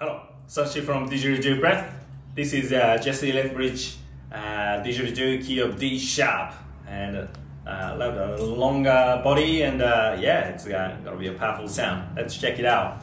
Hello, Sashi from Didgeridoo Breath. This is uh, Jesse Lethbridge uh, Didgeridoo key of D sharp and uh, longer body and uh, yeah, it's uh, gonna be a powerful sound. Let's check it out.